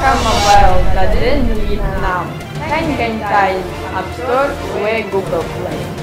Camomile that didn't leave now. Can you App Store or Google Play?